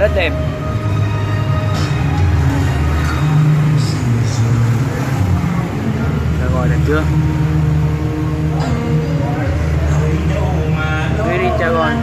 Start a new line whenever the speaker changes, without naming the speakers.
rất đẹp. Được rồi đẹp chưa? Very Dragon